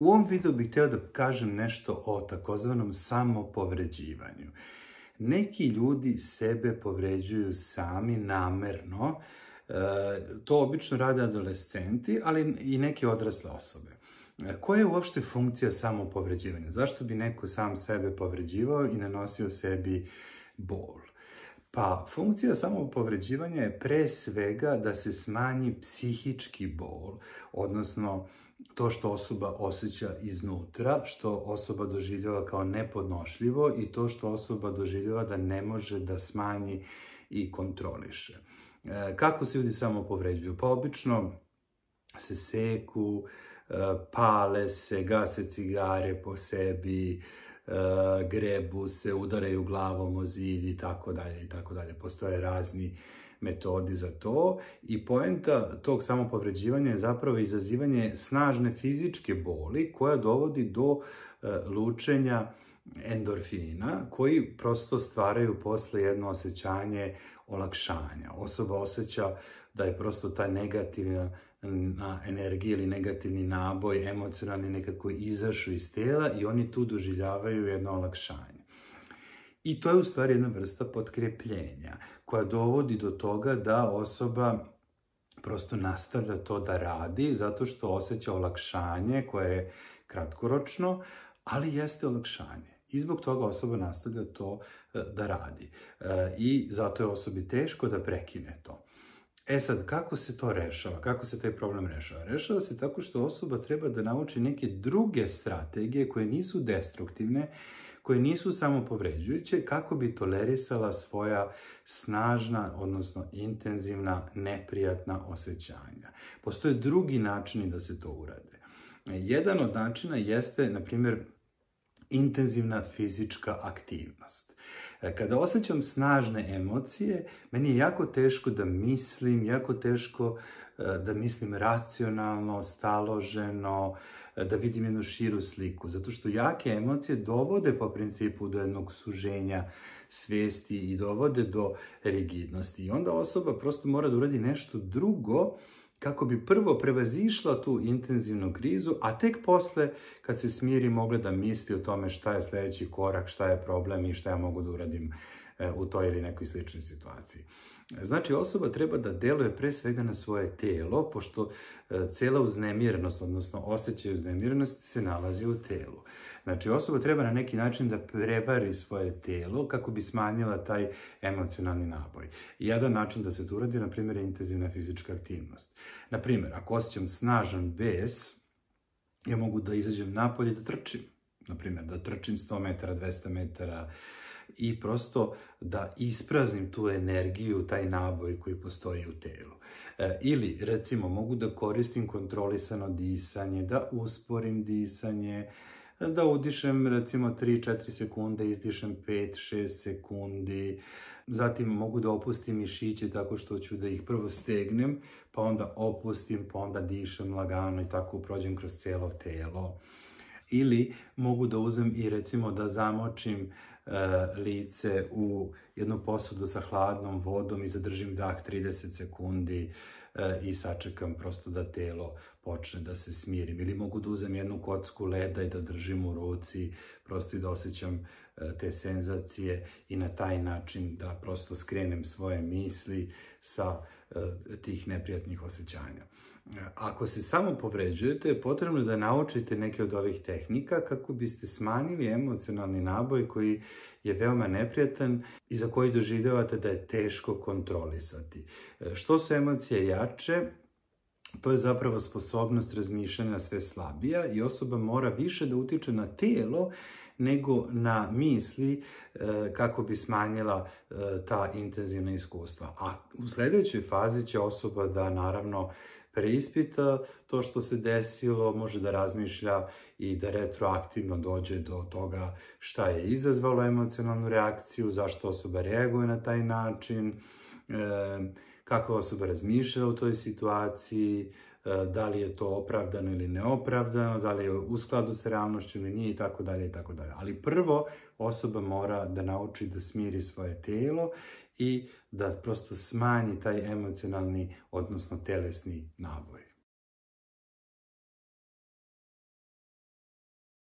U ovom videu bih htio da kažem nešto o takozvanom samopovređivanju. Neki ljudi sebe povređuju sami namerno, e, to obično rade adolescenti, ali i neke odrasle osobe. E, koja je uopšte funkcija samopovređivanja? Zašto bi neko sam sebe povređivao i nanosio sebi bol? Pa, funkcija samopovređivanja je pre svega da se smanji psihički bol, odnosno to što osoba osjeća iznutra, što osoba doživljava kao nepodnošljivo i to što osoba doživljava da ne može da smanji i kontroliše. E, kako se ljudi samo povređuju? Pa obično se seku, e, pale se, gase cigare po sebi, grebu se, udaraju glavom o zid i tako dalje i tako dalje. Postoje razni metodi za to i poenta tog samopovređivanja je zapravo izazivanje snažne fizičke boli koja dovodi do e, lučenja endorfina koji prosto stvaraju posle jedno osjećanje olakšanja. Osoba osjeća da je prosto ta negativna energija ili negativni naboj emocionalni nekako izašao iz tela i oni tu doživljavaju jedno olakšanje. I to je u stvari jedna vrsta potkrepljenja koja dovodi do toga da osoba prosto nastavlja to da radi zato što osjeća olakšanje koje je kratkoročno, ali jeste olakšanje. I zbog toga osoba nastavlja to e, da radi. E, I zato je osobi teško da prekine to. E sad, kako se to rešava? Kako se taj problem rešava? Rešava se tako što osoba treba da nauči neke druge strategije koje nisu destruktivne, koje nisu samo povređujuće, kako bi tolerisala svoja snažna, odnosno intenzivna, neprijatna osjećanja. Postoje drugi načini da se to urade. Jedan od načina jeste, na primjer, intenzivna fizička aktivnost. E, kada osjećam snažne emocije, meni je jako teško da mislim, jako teško e, da mislim racionalno, staloženo, e, da vidim jednu širu sliku. Zato što jake emocije dovode po principu do jednog suženja svijesti i dovode do rigidnosti. I onda osoba prosto mora da uradi nešto drugo kako bi prvo prevazišla tu intenzivnu krizu, a tek posle, kad se smiri, mogla da misli o tome šta je sledeći korak, šta je problem i šta ja mogu da uradim e, u toj ili nekoj sličnoj situaciji. Znači, osoba treba da deluje pre svega na svoje telo, pošto e, cela uznemirenost, odnosno osjećaj uznemirenosti se nalazi u telu. Znači, osoba treba na neki način da prevari svoje telo kako bi smanjila taj emocionalni naboj. Jedan način da se to uradi, na primjer, je intenzivna fizička aktivnost. Na primjer, ako osjećam snažan bes, ja mogu da izađem napolje da trčim. Na primjer, da trčim 100 metara, 200 metara, i prosto da ispraznim tu energiju, taj naboj koji postoji u telu. E, ili, recimo, mogu da koristim kontrolisano disanje, da usporim disanje, da udišem recimo 3-4 sekunde, izdišem 5-6 sekundi, zatim mogu da opustim mišiće tako što ću da ih prvo stegnem, pa onda opustim, pa onda dišem lagano i tako prođem kroz celo telo. Ili mogu da uzem i recimo da zamočim lice u jednu posudu sa hladnom vodom i zadržim dah 30 sekundi e, i sačekam prosto da telo počne da se smirim. Ili mogu da uzem jednu kocku leda i da držim u ruci, prosto i da osjećam e, te senzacije i na taj način da prosto skrenem svoje misli sa e, tih neprijatnih osjećanja. Ako se samo povređujete, potrebno je da naučite neke od ovih tehnika kako biste smanjili emocionalni naboj koji je veoma neprijatan i za koji doživljavate da je teško kontrolisati. E, što su emocije jače, to je zapravo sposobnost razmišljanja sve slabija i osoba mora više da utiče na telo nego na misli e, kako bi smanjila e, ta intenzivna iskustva. A u sledećoj fazi će osoba da naravno preispita to što se desilo, može da razmišlja i da retroaktivno dođe do toga šta je izazvalo emocionalnu reakciju, zašto osoba reaguje na taj način, e, kako osoba razmišlja u toj situaciji, e, da li je to opravdano ili neopravdano, da li je u skladu sa realnošću ili nije i tako dalje i tako dalje. Ali prvo osoba mora da nauči da smiri svoje telo i da prosto smanji taj emocionalni, odnosno telesni naboj.